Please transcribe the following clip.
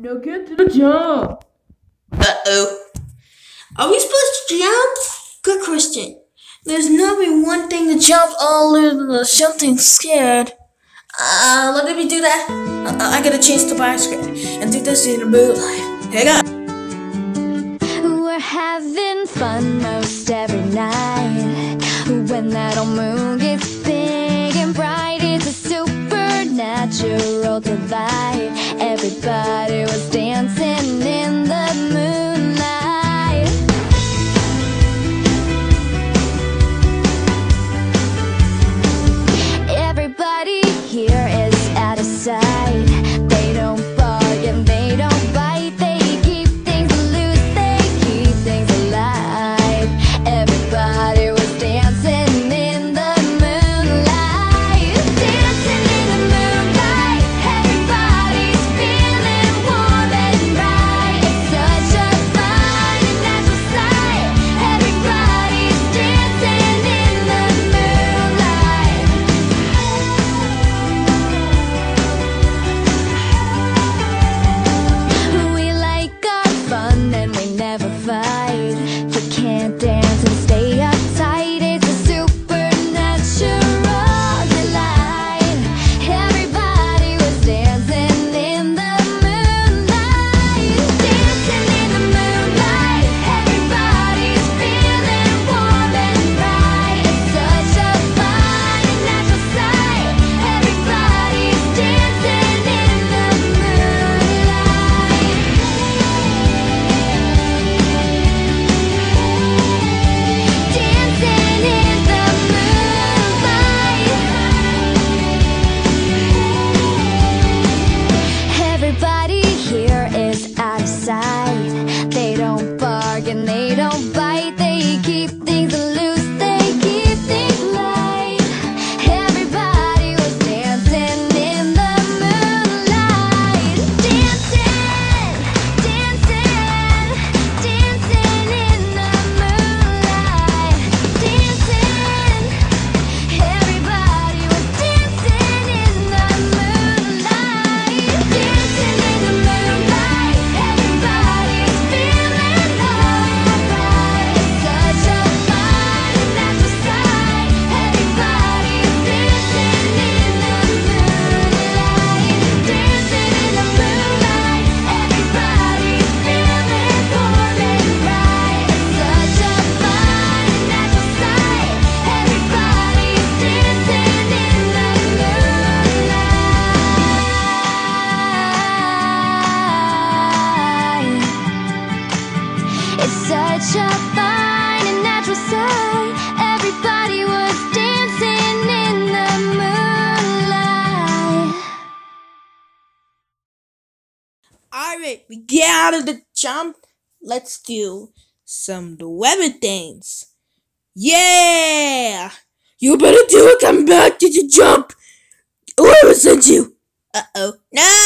Now get to the jump. Uh-oh. Are we supposed to jump? Good question. There's not been one thing to jump all over the something scared. Uh, let me do that. Uh, I gotta change the bicycle and do this in the moonlight. Hang on. We're having fun most every night. When that old moon gets big and bright, it's a supernatural delight. Bargain, they It's such a fine and natural sight. Everybody was dancing in the moonlight. Alright, we get out of the jump. Let's do some the weather things. Yeah! You better do it. Come back. Did you jump? Whoever sent you? Uh oh. No!